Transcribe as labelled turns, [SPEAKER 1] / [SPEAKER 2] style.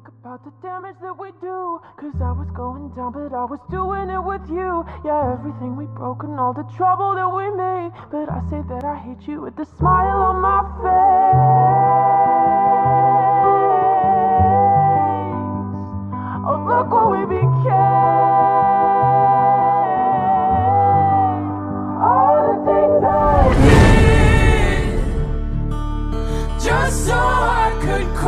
[SPEAKER 1] think about the damage that we do. Cause I was going down, but I was doing it with you. Yeah, everything we broke and all the trouble that we made. But I say that I hate you with a smile on my face. Oh, look what we became. All the things I did just so I could